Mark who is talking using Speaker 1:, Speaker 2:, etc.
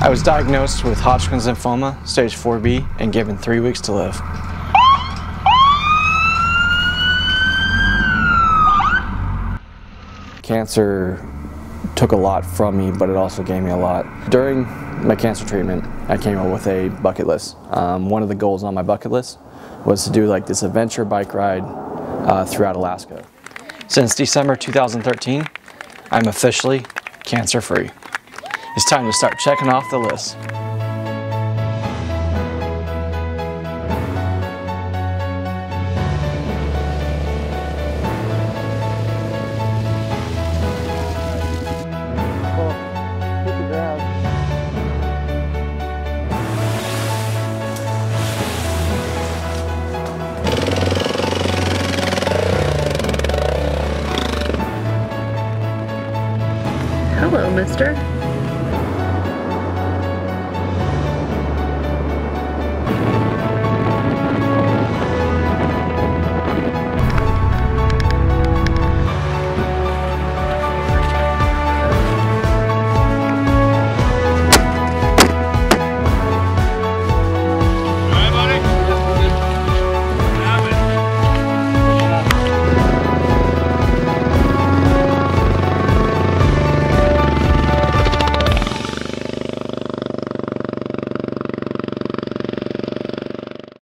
Speaker 1: I was diagnosed with Hodgkin's lymphoma, stage 4B, and given three weeks to live. Cancer took a lot from me, but it also gave me a lot. During my cancer treatment, I came up with a bucket list. Um, one of the goals on my bucket list was to do like this adventure bike ride uh, throughout Alaska. Since December 2013, I'm officially cancer free. It's time to start checking off the list.
Speaker 2: Hello, mister.